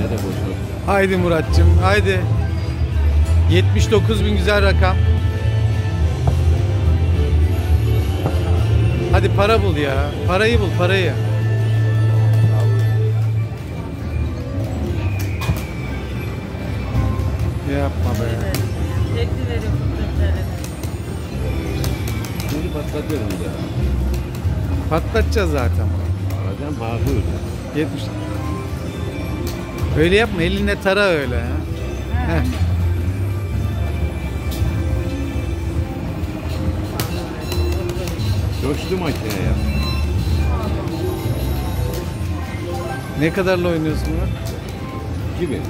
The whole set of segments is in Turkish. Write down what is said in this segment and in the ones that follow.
Beni de boşver. Haydi Muratçım haydi. 79 bin güzel rakam. Hadi para bul ya. Parayı bul parayı. Yapma be. Fındıklarını. Şimdi patlatıyorum da. Patlatacağız zaten. Alacağım makul. 70. Öyle yapma elinle tara öyle. Ha. Heh. Coştu makine ya. Ne kadarla oynuyorsun Murat? Gibi.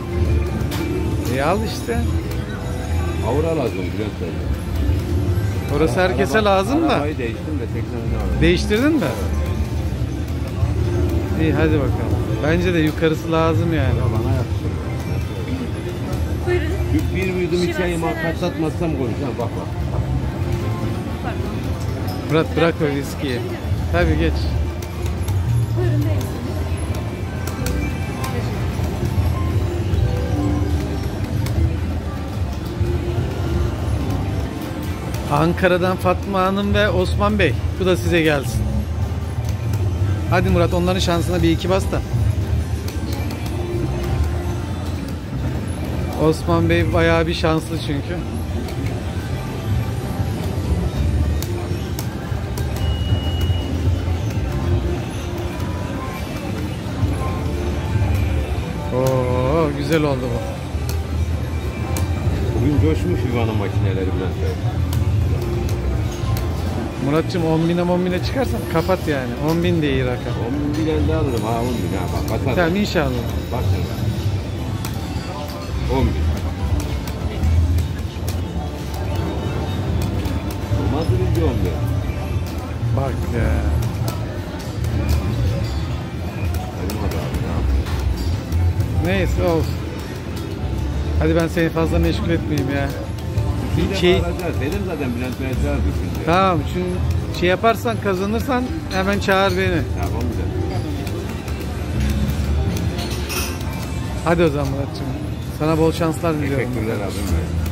E al işte. Avra lazım Bülent Bey. Orası herkese Araba- lazım da. Arabayı değiştim de tekrar. Değiştirdin mi? İyi hadi bakalım. Bence de yukarısı lazım yani. Ya bana yakışır. Buyurun. Bir, Şiraz içeyim sever. patlatmazsam konuşacağım bak bak. Pardon. Murat bırak o viskiyi. Tabii geç. Buyurun beyefendi. Ankara'dan Fatma Hanım ve Osman Bey. Bu da size gelsin. Hadi Murat onların şansına bir iki bas da. Osman Bey bayağı bir şanslı çünkü. Oo güzel oldu bu. Bugün coşmuş Vivan'ın makineleri Bülent. Muratçım 10 bine 10 bine çıkarsan kapat yani. 10 bin de iyi rakam. 10 bin bilen de alırım ha 10 bin ha bak batar. Tamam inşallah. Bak. 10 bin. Olmaz mı bir 10 bin? Bak ya. Benim adı abi ne yapayım? Neyse olsun. Hadi ben seni fazla meşgul etmeyeyim ya. Bir Şey- bağıracağız. Dedim zaten Bülent Bey çağır düşünce. Tamam şu şey yaparsan kazanırsan hemen çağır beni. Tamam mı? Hadi o zaman Muratçım. Sana bol şanslar diliyorum. Teşekkürler abim.